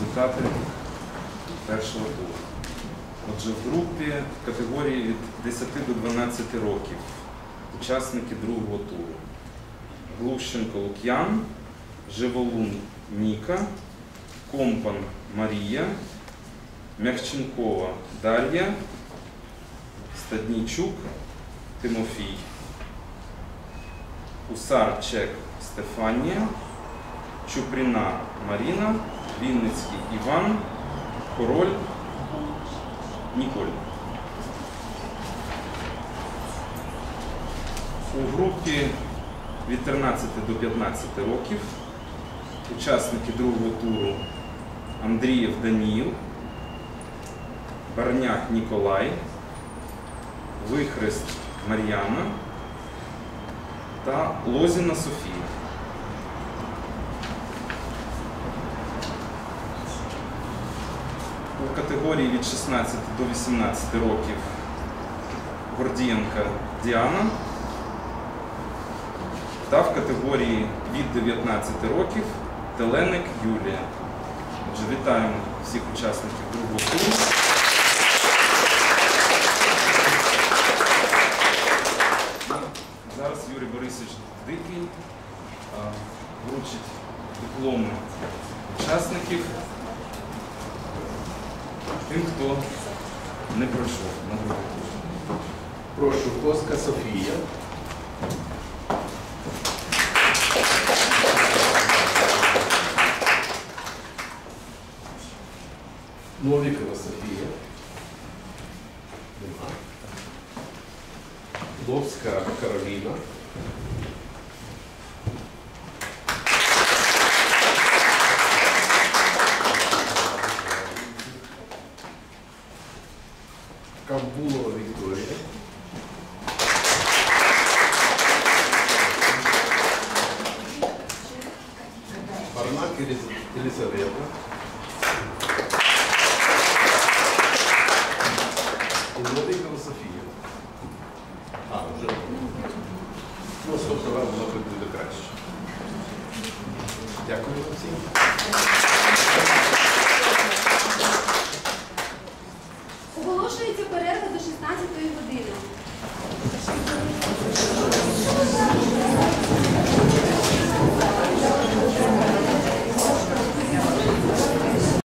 результати першого туру. Отже, в групі в категорії від 10 до 12 років учасники другого туру. Глущенко Лук'ян, Живолун Ніка, Компан Марія, Мягченкова Дар'я, Стаднійчук Тимофій, Усарчек Стефанія, Чупріна Маріна, Вінницький Іван, Король Ніколь. У групі від 13 до 15 років учасники другого туру Андрієв Даніїл, Барняк Ніколай, Вихрест Мар'яна та Лозіна Софія. У категорії від 16 до 18 років Гордієнка Діана та в категорії від 19 років Теленик Юлія. Отже, вітаємо всіх учасників другого туру. Зараз Юрій Борисович Дикий вручить дипломи учасників тим, хто не пройшов. Прошу, Коска Софія. Новікова Софія. Ловська Кароліна. Камбулова Вікторія. Парнак Еліз- Елізавета. Новікова Софія. А, вже. Ну, собственно, була б буде краще. Дякую вам всім.